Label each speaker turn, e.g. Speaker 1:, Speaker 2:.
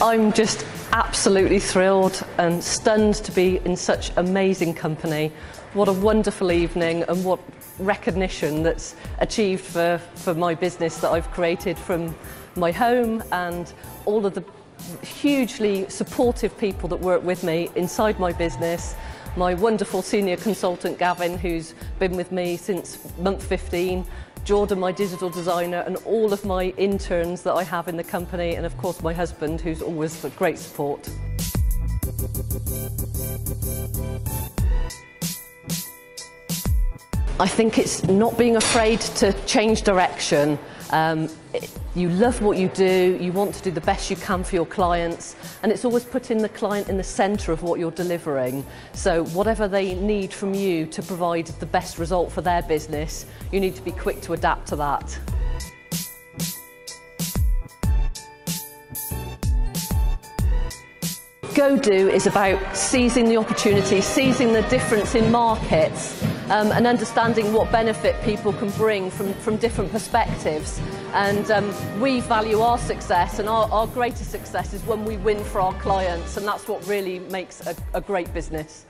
Speaker 1: I'm just absolutely thrilled and stunned to be in such amazing company. What a wonderful evening and what recognition that's achieved for, for my business that I've created from my home and all of the hugely supportive people that work with me inside my business. My wonderful senior consultant Gavin, who's been with me since month 15, Jordan, my digital designer, and all of my interns that I have in the company, and of course my husband, who's always a great support. I think it's not being afraid to change direction. Um, you love what you do, you want to do the best you can for your clients, and it's always putting the client in the centre of what you're delivering. So whatever they need from you to provide the best result for their business, you need to be quick to adapt to that. Go Do is about seizing the opportunity, seizing the difference in markets um, and understanding what benefit people can bring from, from different perspectives. And um, we value our success and our, our greatest success is when we win for our clients and that's what really makes a, a great business.